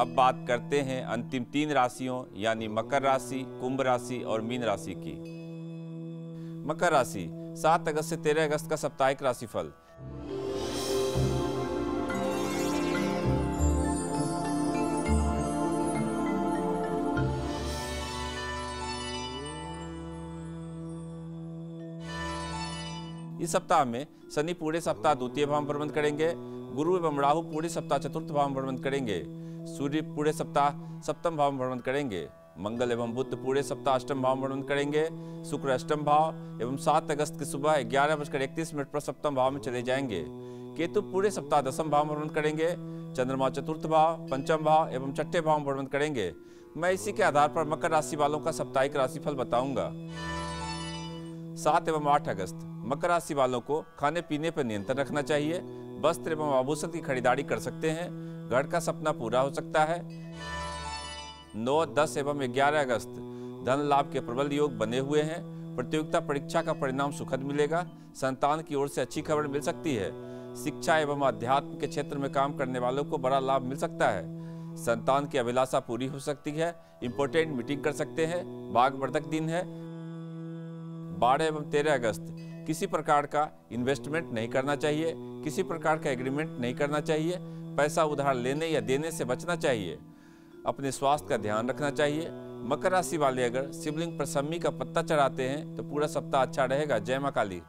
अब बात करते हैं अंतिम तीन राशियों, यानी मकर राशि, कुंभ राशि और मीन राशि की। मकर राशि, सात अगस्त से तेरह अगस्त का साप्ताहिक राशिफल। इस सप्ताह में शनि पूरे सप्ताह द्वितीय भाव भ्रमण करेंगे। गुरु एवं राहु पूरे सप्ताह चतुर्थ भाव में भ्रमण करेंगे, सूर्य पूरे सप्ताह सप्तम भाव में भ्रमण करेंगे, मंगल एवं बुद्ध पूरे सप्ताह अष्टम भाव में भ्रमण करेंगे, शुक्र अष्टम भाव एवं सात अगस्त की सुबह ग्यारह बजकर इकतीस मिनट पर सप्तम भाव में चले जाएँगे। केतु पूरे सप्ताह दसम भाव में भ्रमण करेंगे, चंद्रमा चतुर्थ भाव, पंचम भाव एवं छठे भाव में भ्रमण करेंगे। मैं इसी के आधार पर मकर राशि वालों का साप्ताहिक राशिफल बताऊँगा। सात एवं आठ अगस्त, मकर राशि वालों को खाने पीने पर नियंत्रण रखना चाहिए वस्त्र एवं आभूषण की खरीदारी कर सकते हैं। घर का सपना पूरा हो सकता है। नौ, दस एवं ग्यारह अगस्त। धन लाभ के प्रबल योग बने हुए हैं। प्रतियोगिता परीक्षा का परिणाम सुखद मिलेगा। संतान की ओर से अच्छी खबर मिल सकती है। शिक्षा एवं अध्यात्म के क्षेत्र में काम करने वालों को बड़ा लाभ मिल सकता है। संतान की अभिलाषा पूरी हो सकती है। इंपोर्टेंट मीटिंग कर सकते हैं। भागवर्धक दिन है। बारह एवं तेरह अगस्त। किसी प्रकार का इन्वेस्टमेंट नहीं करना चाहिए, किसी प्रकार का एग्रीमेंट नहीं करना चाहिए, पैसा उधार लेने या देने से बचना चाहिए। अपने स्वास्थ्य का ध्यान रखना चाहिए। मकर राशि वाले अगर शिवलिंग पर सम्मी का पत्ता चढ़ाते हैं तो पूरा सप्ताह अच्छा रहेगा। जय माँ काली।